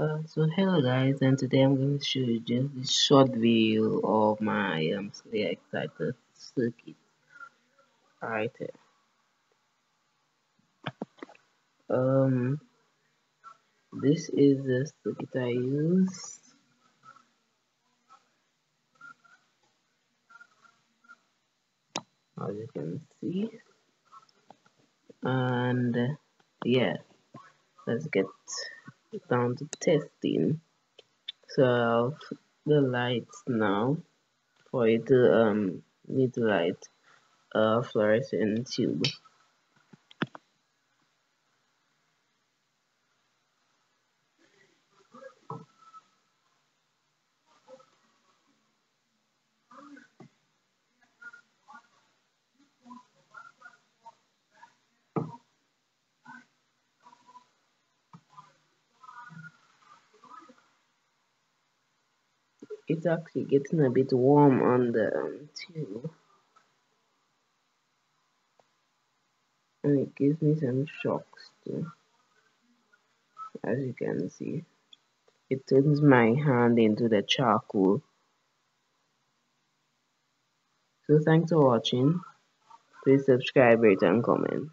Uh, so hello guys and today I'm going to show you just a short video of my um, Slayer Exciter circuit right here. Um, this is the circuit I use. As you can see, and uh, yeah, let's get down to testing so the lights now for it to um need to light a fluorescent tube it's actually getting a bit warm on the um, tube and it gives me some shocks too. As you can see it turns my hand into the charcoal. So thanks for watching. Please subscribe rate and comment